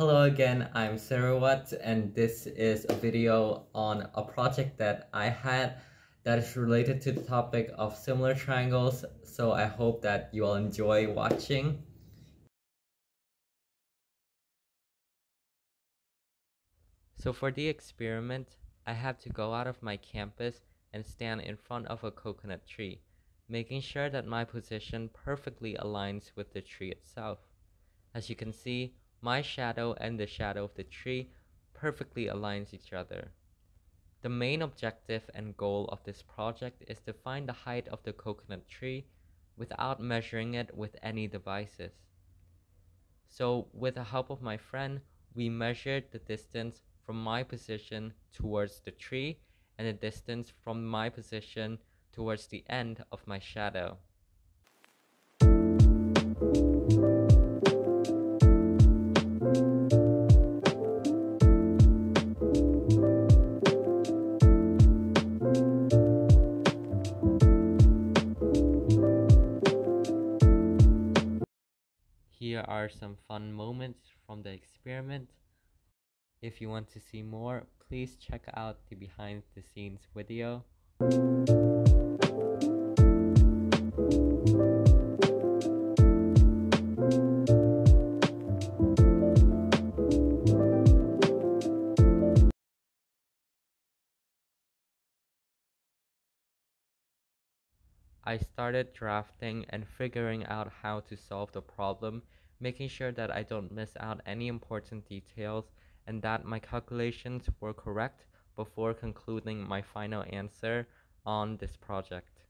Hello again, I'm Sarawat and this is a video on a project that I had that is related to the topic of similar triangles so I hope that you all enjoy watching. So for the experiment, I have to go out of my campus and stand in front of a coconut tree, making sure that my position perfectly aligns with the tree itself. As you can see, my shadow and the shadow of the tree perfectly aligns each other. The main objective and goal of this project is to find the height of the coconut tree without measuring it with any devices. So with the help of my friend, we measured the distance from my position towards the tree and the distance from my position towards the end of my shadow. Here are some fun moments from the experiment. If you want to see more, please check out the behind the scenes video. I started drafting and figuring out how to solve the problem, making sure that I don't miss out any important details and that my calculations were correct before concluding my final answer on this project.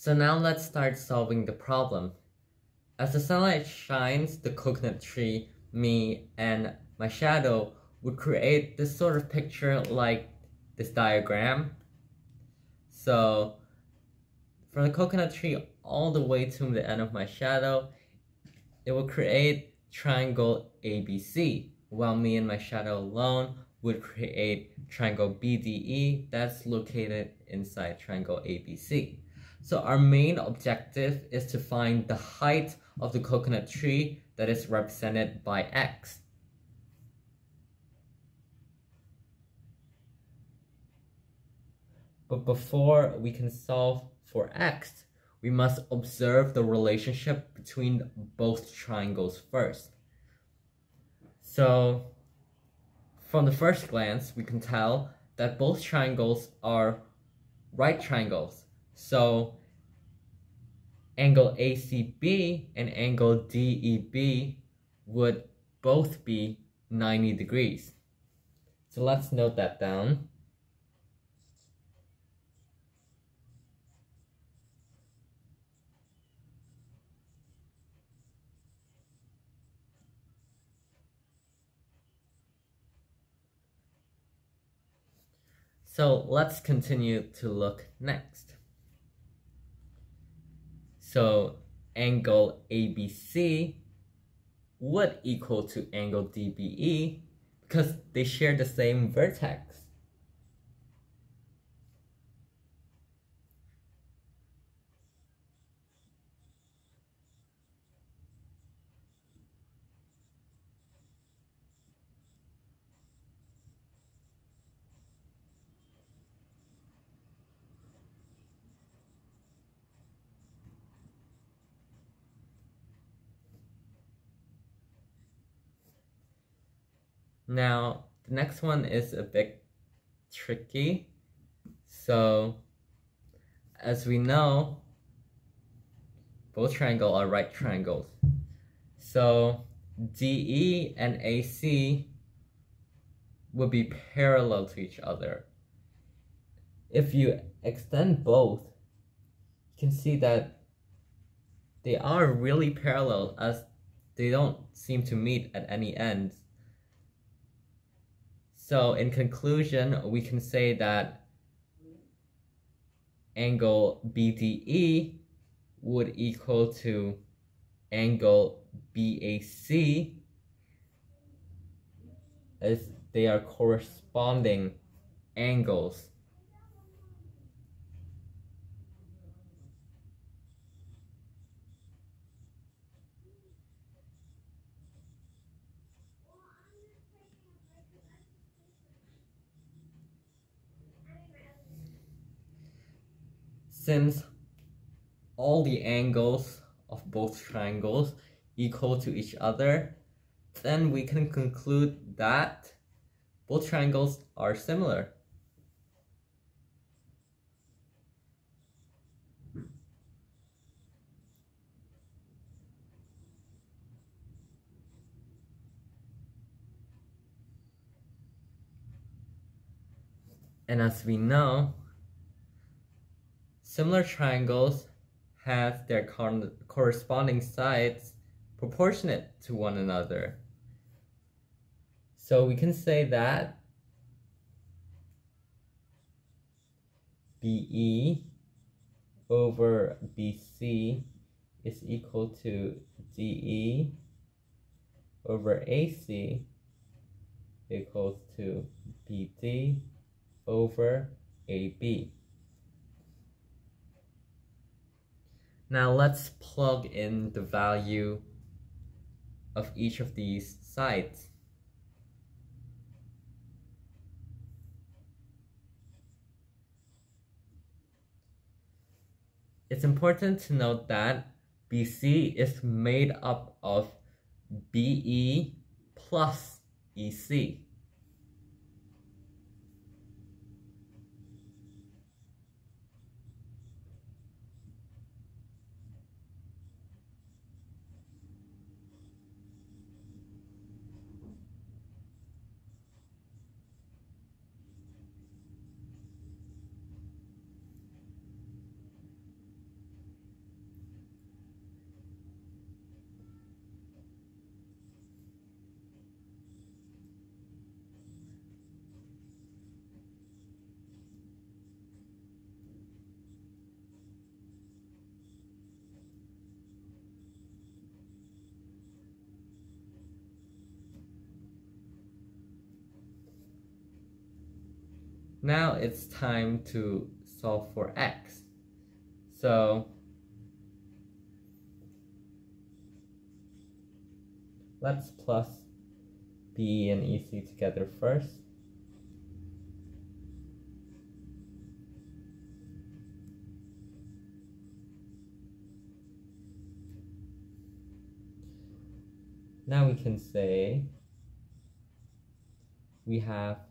So now let's start solving the problem. As the sunlight shines, the coconut tree, me, and my shadow would create this sort of picture like this diagram. So from the coconut tree all the way to the end of my shadow, it will create triangle ABC, while me and my shadow alone would create triangle BDE that's located inside triangle ABC. So our main objective is to find the height of the coconut tree that is represented by x. But before we can solve for x, we must observe the relationship between both triangles first. So, from the first glance, we can tell that both triangles are right triangles. So angle ACB and angle DEB would both be 90 degrees. So let's note that down. So let's continue to look next. So angle ABC would equal to angle DBE because they share the same vertex. Now, the next one is a bit tricky. So, as we know, both triangles are right triangles. So, DE and AC would be parallel to each other. If you extend both, you can see that they are really parallel as they don't seem to meet at any ends. So in conclusion, we can say that angle BDE would equal to angle BAC as they are corresponding angles. Since all the angles of both triangles equal to each other, then we can conclude that both triangles are similar. And as we know, similar triangles have their corresponding sides proportionate to one another. So we can say that BE over BC is equal to DE over AC equals to BD over AB. Now let's plug in the value of each of these sides. It's important to note that BC is made up of BE plus EC. Now it's time to solve for x. So let's plus B and EC together first. Now we can say we have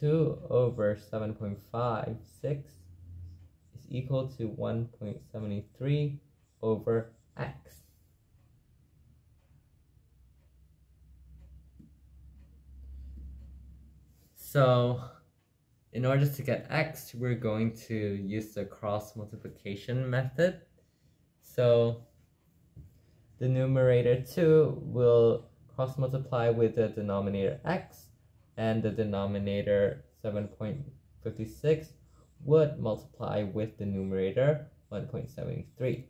2 over 7.56 is equal to 1.73 over x. So in order to get x, we're going to use the cross multiplication method. So the numerator 2 will cross multiply with the denominator x and the denominator 7.56 would multiply with the numerator 1.73.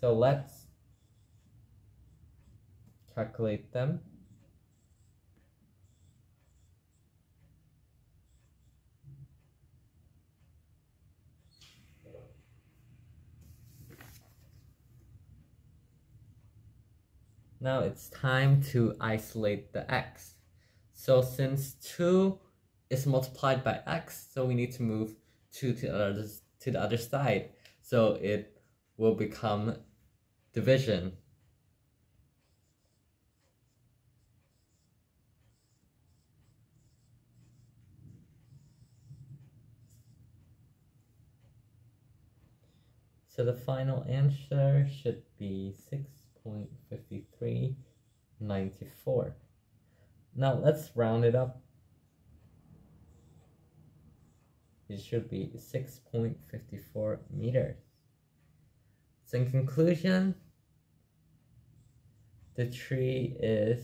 So let's calculate them. Now it's time to isolate the x. So since 2 is multiplied by x, so we need to move 2 to the other, to the other side. So it will become division. So the final answer should be 6.5394. Now let's round it up. It should be 6.54 meters. So in conclusion, the tree is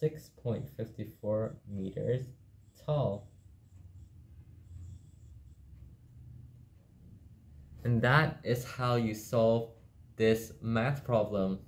6.54 meters tall. And that is how you solve this math problem.